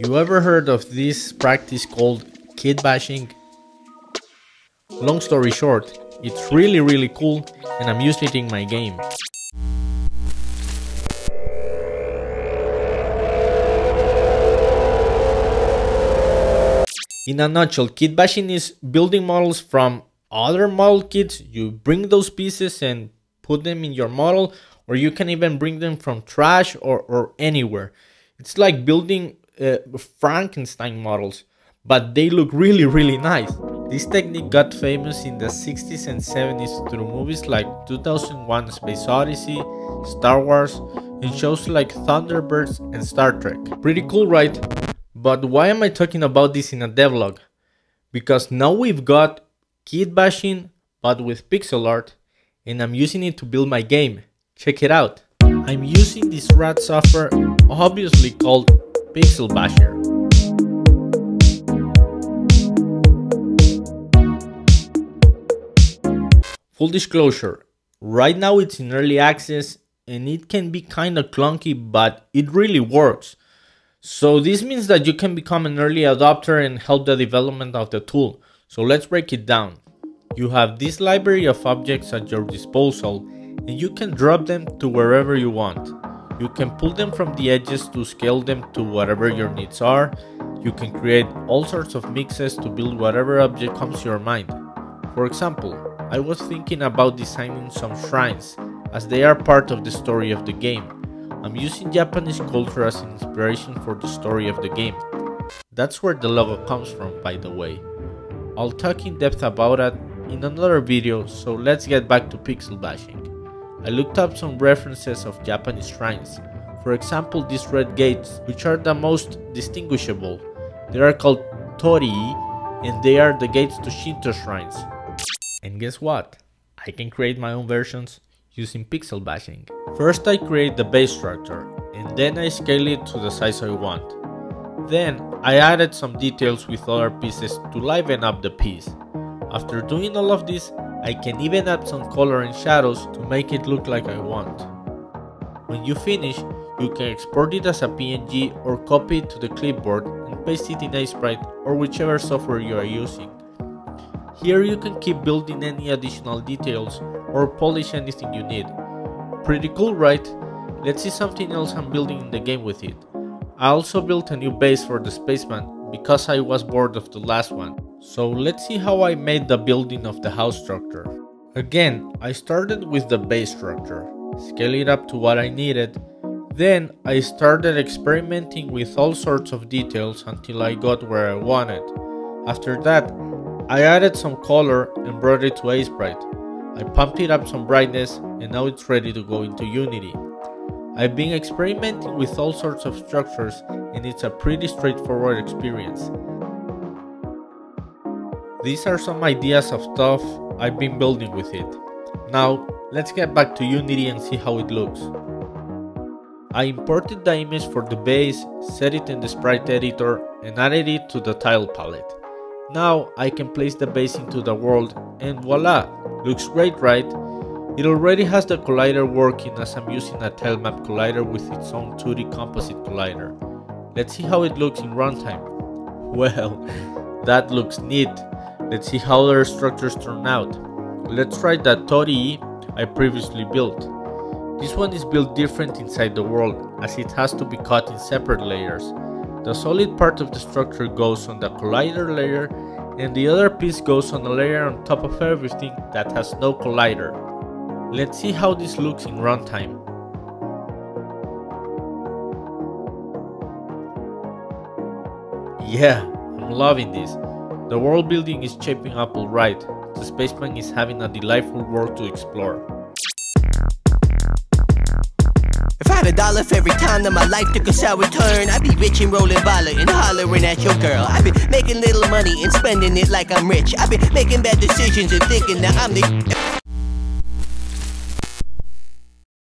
You ever heard of this practice called kit bashing? Long story short, it's really really cool and I'm using it in my game. In a nutshell, kit bashing is building models from other model kits. You bring those pieces and put them in your model, or you can even bring them from trash or, or anywhere. It's like building uh, Frankenstein models, but they look really, really nice. This technique got famous in the 60s and 70s through movies like 2001 Space Odyssey, Star Wars, and shows like Thunderbirds and Star Trek. Pretty cool, right? But why am I talking about this in a devlog? Because now we've got kit bashing but with pixel art and I'm using it to build my game. Check it out. I'm using this rat software obviously called Pixel Basher. Full disclosure, right now it's in early access and it can be kinda clunky but it really works. So this means that you can become an early adopter and help the development of the tool. So let's break it down. You have this library of objects at your disposal and you can drop them to wherever you want. You can pull them from the edges to scale them to whatever your needs are. You can create all sorts of mixes to build whatever object comes to your mind. For example, I was thinking about designing some shrines as they are part of the story of the game. I'm using Japanese culture as an inspiration for the story of the game. That's where the logo comes from by the way. I'll talk in depth about that in another video so let's get back to pixel bashing. I looked up some references of Japanese shrines. For example these red gates which are the most distinguishable. They are called torii and they are the gates to Shinto shrines. And guess what? I can create my own versions using pixel bashing. First I create the base structure and then I scale it to the size I want. Then I added some details with other pieces to liven up the piece. After doing all of this, I can even add some color and shadows to make it look like I want. When you finish, you can export it as a PNG or copy it to the clipboard and paste it in Aseprite or whichever software you are using. Here you can keep building any additional details or polish anything you need. Pretty cool right? Let's see something else I'm building in the game with it. I also built a new base for the spaceman because I was bored of the last one. So let's see how I made the building of the house structure. Again, I started with the base structure, scale it up to what I needed, then I started experimenting with all sorts of details until I got where I wanted. After that, I added some color and brought it to Aseprite. I pumped it up some brightness and now it's ready to go into Unity. I've been experimenting with all sorts of structures and it's a pretty straightforward experience. These are some ideas of stuff I've been building with it. Now, let's get back to Unity and see how it looks. I imported the image for the base, set it in the sprite editor and added it to the tile palette. Now I can place the base into the world and voila, looks great right? It already has the collider working as I'm using a tilemap collider with its own 2D composite collider. Let's see how it looks in runtime. Well, that looks neat. Let's see how their structures turn out. Let's try that torii I previously built. This one is built different inside the world as it has to be cut in separate layers. The solid part of the structure goes on the collider layer and the other piece goes on a layer on top of everything that has no collider. Let's see how this looks in runtime. Yeah, I'm loving this. The world building is shaping up alright. The spaceman is having a delightful world to explore. If I had a dollar for every time that my life took a sour turn. I'd be rich and rolling baller and hollering at your girl. I've been making little money and spending it like I'm rich. I've been making bad decisions and thinking that I'm the.